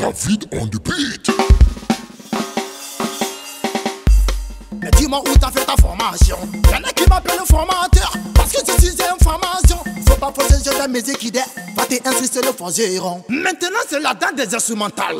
David on the beat. Mais dis-moi où t'as fait ta formation. Y'en a qui m'appellent formateur. Parce que si c'est une formation, faut pas poser sur la musique idée. Va sur le forgeron. Maintenant, c'est la date des instrumentales.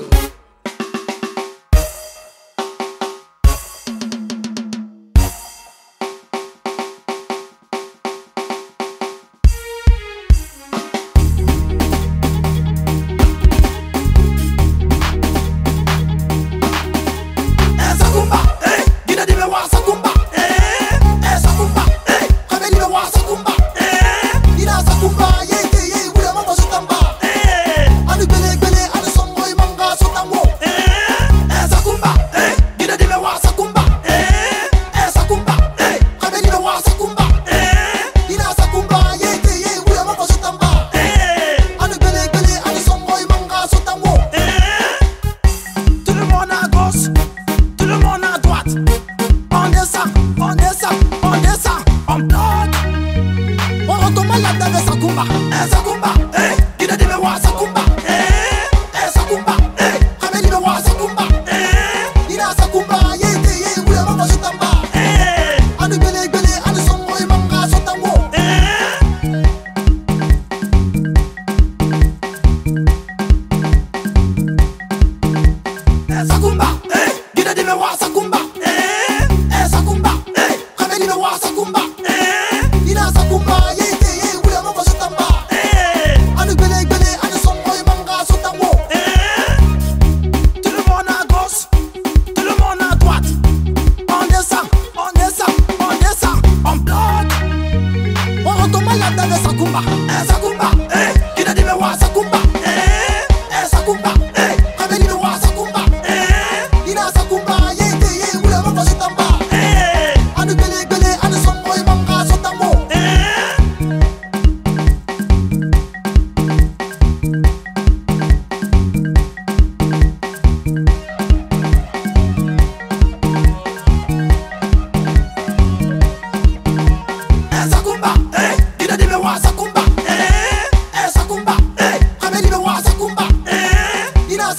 machen.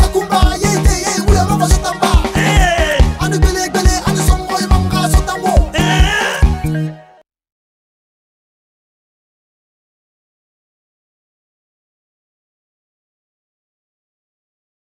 Com cumbaia